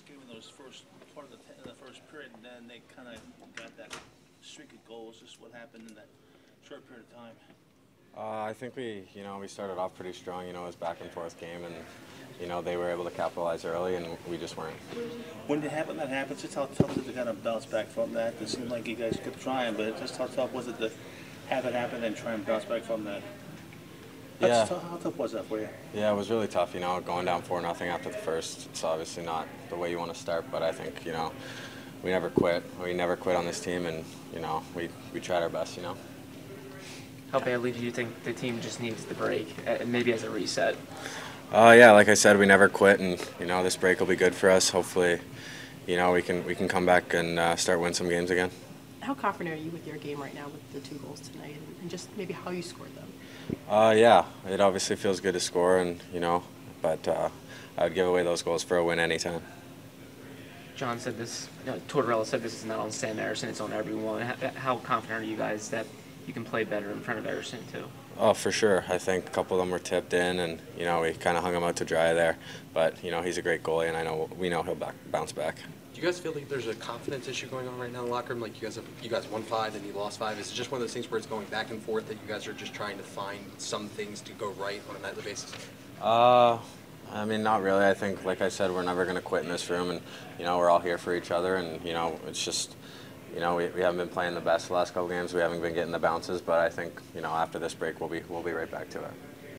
game in those first part of the, the first period, and then they kind of got that streak of goals. Just what happened in that short period of time. Uh, I think we, you know, we started off pretty strong. You know, it was back and forth game, and you know they were able to capitalize early, and we just weren't. When did happen that happens, just how tough is it to kind of bounce back from that? It seemed like you guys kept trying, but just how tough was it to have it happen and try and bounce back from that? That's Yeah. tough- How tough was that for you? Yeah, it was really tough. You know, going down four nothing after the first. It's obviously not the way you want to start, but I think you know we never quit. We never quit on this team, and you know we we tried our best. You know. How badly do you think the team just needs the break, uh, maybe as a reset? Uh, yeah, like I said, we never quit, and you know this break will be good for us. Hopefully, you know we can we can come back and uh, start win some games again. How confident are you with your game right now with the two goals tonight and- and just maybe how you scored them? Uh, yeah, it obviously feels good to score, and you know, but uh, I would give away those goals for a win anytime. John said this, no, Tortorella said this is not on Sam Ersson, it's on everyone. How, confident are you guys that you can play better in front of Ersson too? Oh, for sure. I think a couple of them were tipped in, and you know we kind of hung him out to dry there. But you know he's a great goalie, and I know we know he'll back, bounce back. Do you guys feel like there's a confidence issue going on right now in the locker room? Like you guys have, you guys won five and you lost five. Is it just one of those things where it's going back and forth that you guys are just trying to find some things to go right on a nightly basis? Uh, I mean, not really. I think, like I said, we're never going to quit in this room, and you know we're all here for each other, and you know it's just. You know, we, we haven't been playing the best the last couple games. We haven't been getting the bounces, but I think, you know, after this break, we'll be we'll be right back to it.